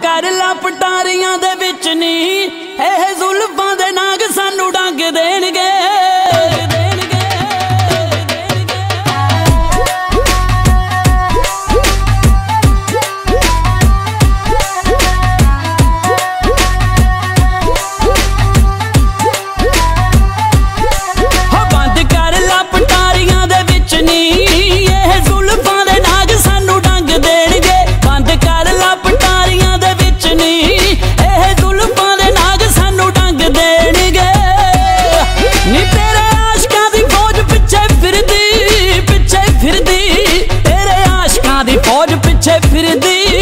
gotta ódio, pinche, feridinho